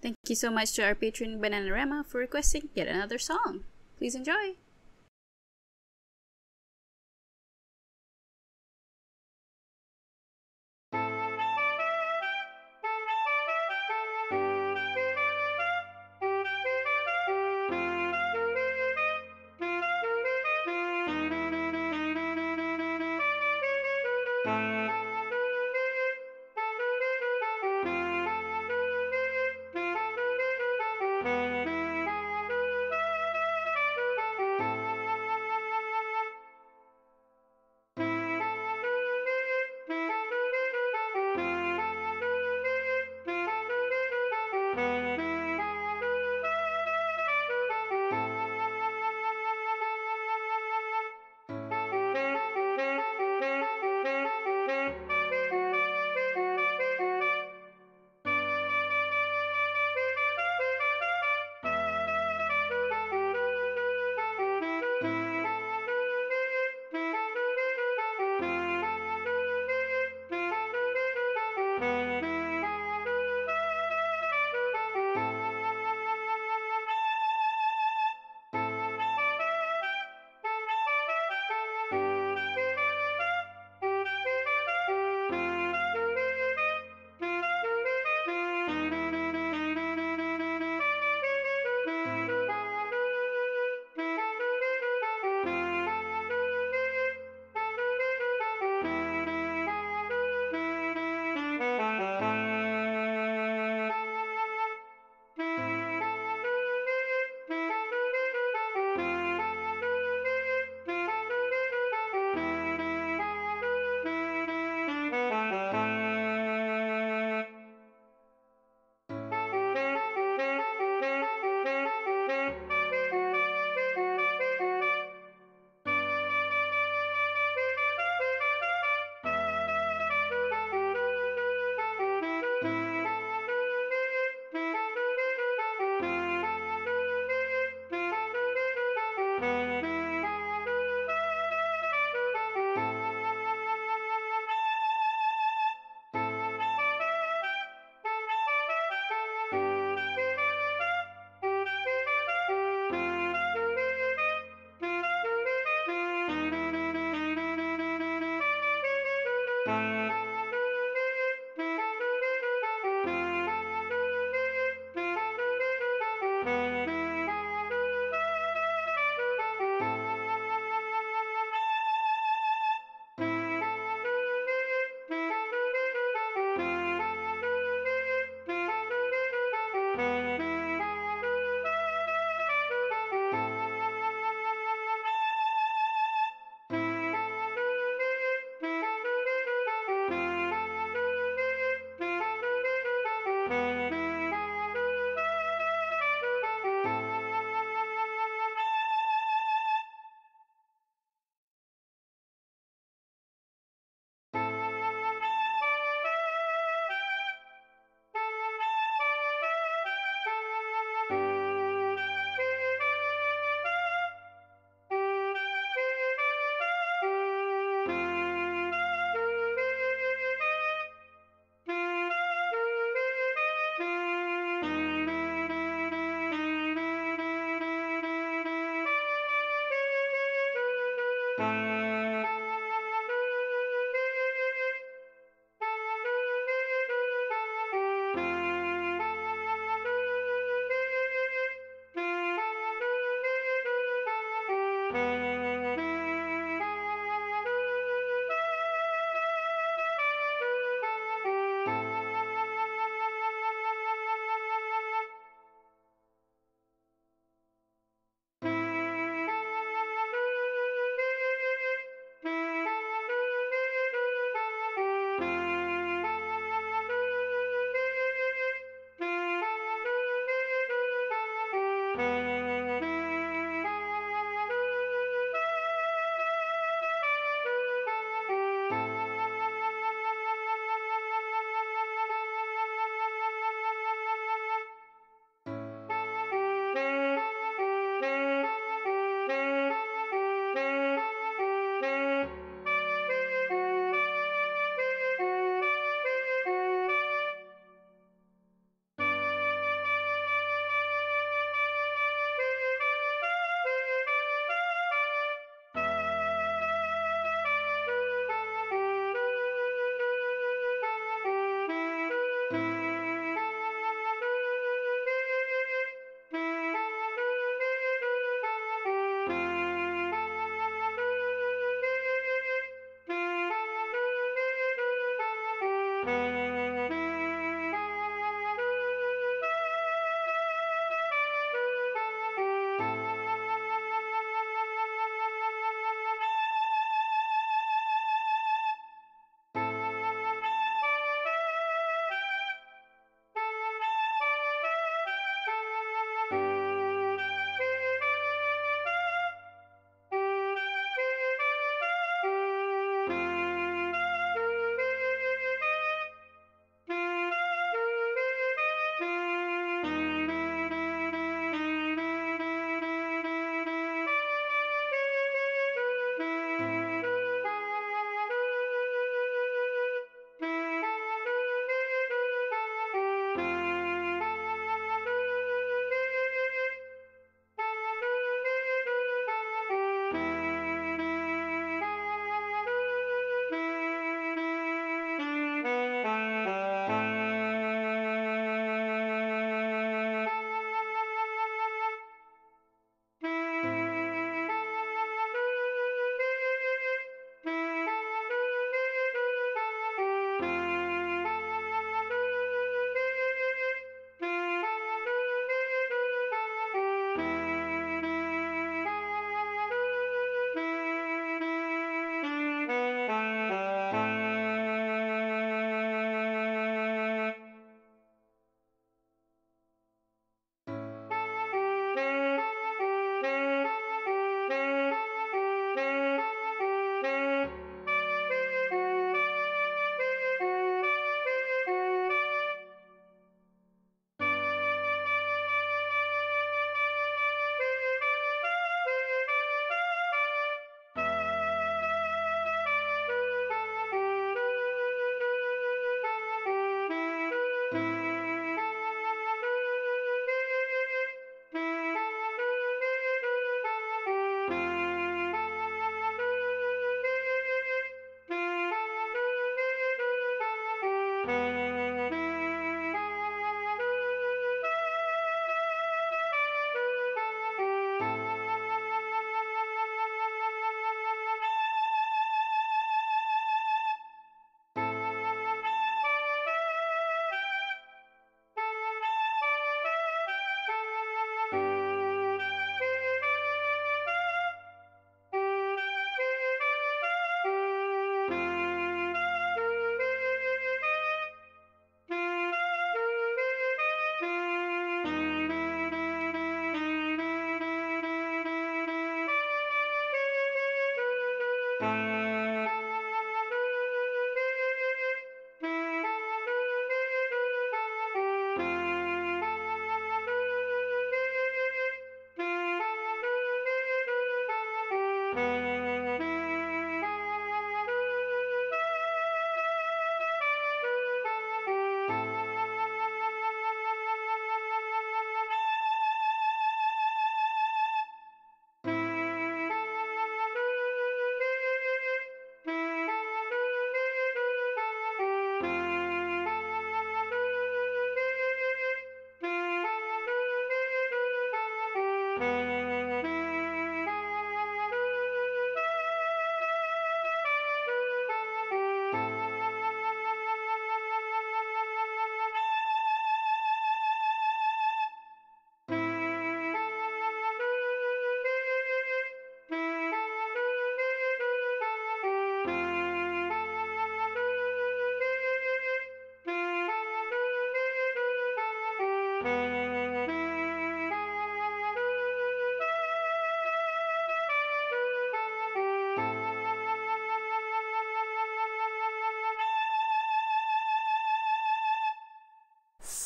Thank you so much to our patron Bananarama for requesting yet another song. Please enjoy!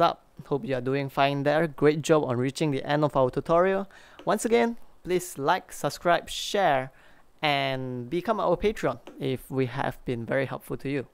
Sup, hope you are doing fine there. Great job on reaching the end of our tutorial. Once again, please like, subscribe, share, and become our Patreon if we have been very helpful to you.